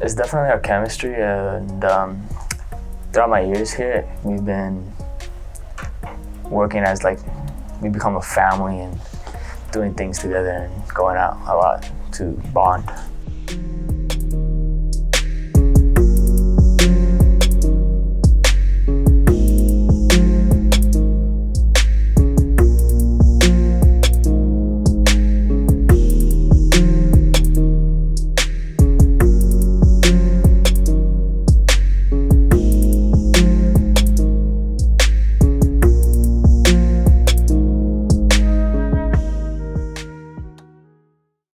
It's definitely our chemistry, and um, throughout my years here, we've been working as like we become a family and doing things together and going out a lot to bond.